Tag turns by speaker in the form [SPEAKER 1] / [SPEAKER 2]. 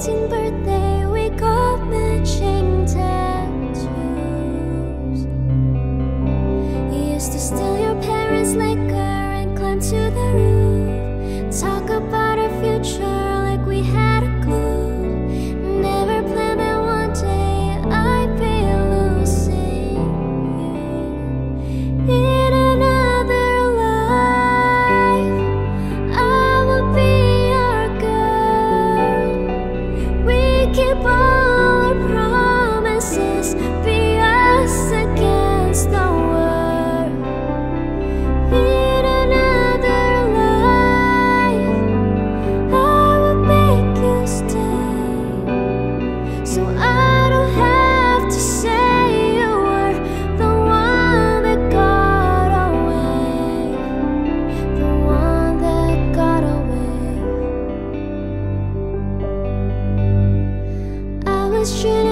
[SPEAKER 1] waiting birthday. question